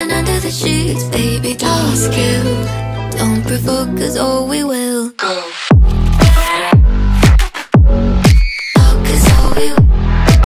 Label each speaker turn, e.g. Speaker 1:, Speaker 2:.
Speaker 1: And under the sheets, baby, task skin Don't provoke, us oh we will.